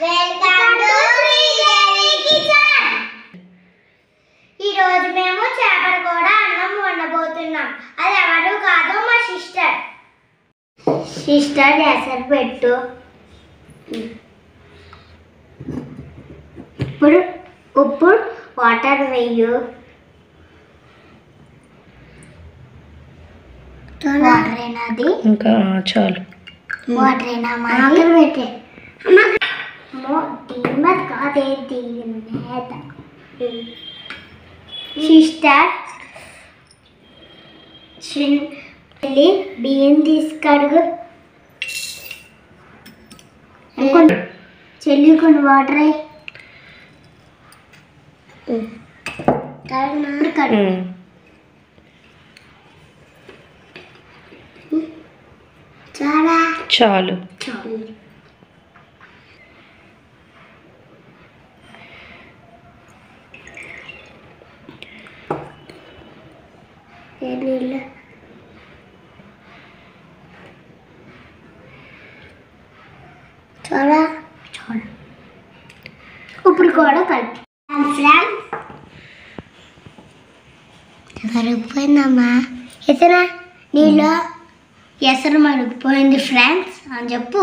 Welcome to Sridevi kitchen ఈ రోజు మేము చేపల కూర అన్నం వండబోతున్నాం. అది ఎవరు కాదు మా సిస్టర్. సిస్టర్ ఎసరు పెట్టు. ఇప్పుడు ఉప్పు వాటర్ వేయు. వాటర్ అయినది? ఇంకా చాలు. వాటర్ అయినా ఆకలి పెట్టే. mo dīmat kādē సిస్టర్ వెళ్ళి బియ్యం తీసుకడుగు. చెల్లి వాటర్ అయ్యి కడు చాలా చాలు. చాలు. నీళ్ళు? చాలా? చాలా. ఇప్పుడు కూడా కలిపి. మరిగిపోయిందమ్మా ఎసరా నీళ్ళు? ఎసరు మరిగిపోయింది ఫ్రెండ్స్ అని చెప్పు.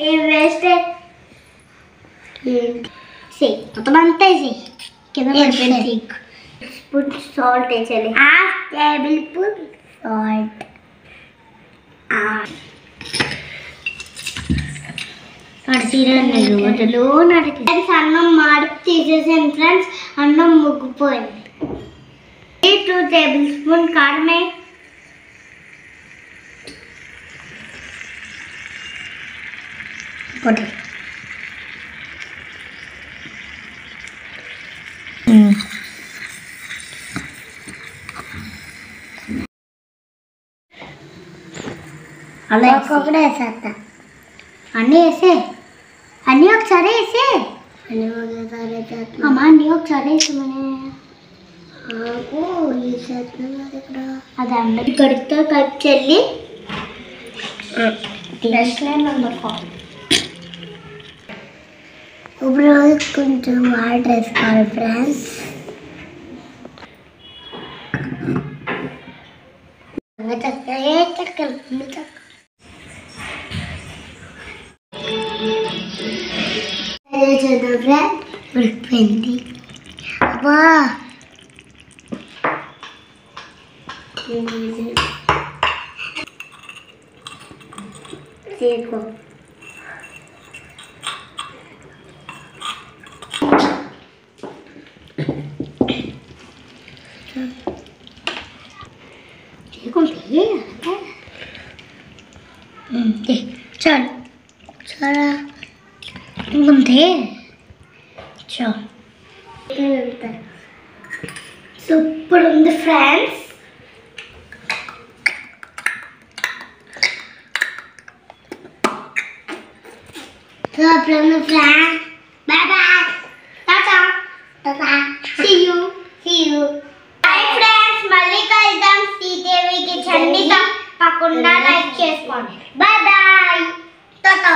చెల్లి ఏం వేస్ట్ చెయ్యి మొత్తం అంతా చెయ్యి కింద పడిపోయింది స్పూన్ సాల్ట్ వేసేయాలి హాఫ్ టేబుల్ స్పూన్ సాల్ట్ నడిచిరండి రోజులు నడిచి అన్నం మాడి తీసేసాను ఫ్రెండ్స్ అన్నం ముగ్గిపోయింది టూ టేబుల్ స్పూన్ కారమే ఒకటి ఉమ్. అలా ఒక్కొక్కటి వేసేస్తా అన్నీ వేసే అన్నీ ఒకసారి వేసే అన్నీ ఒకసారి వేసేస్తా అమ్మా అన్నీ ఒకసారి వేసామని నాకు వేసేస్తున్నాను ఇక్కడ అది అందరి కడితో కలిపి చెల్లి ఇప్పుడు కొంచెం welcome to my dress call friends देखो चल। सारा तुम थे? Super friends super on the bye bye Tata Tata తప్పకుండా లైక్ చేసుకోండి. Bye bye. టాటా